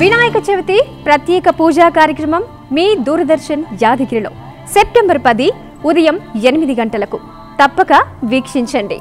వినాయక చవితి ప్రత్యేక పూజా కార్యక్రమం మీ దూరదర్శన్ యాదగిరిలో. సెప్టెంబర్ పది ఉదయం ఎనిమిది గంటలకు. తప్పక వీక్షించండి.